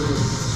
for you.